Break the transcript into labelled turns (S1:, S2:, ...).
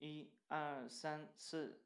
S1: 一二三四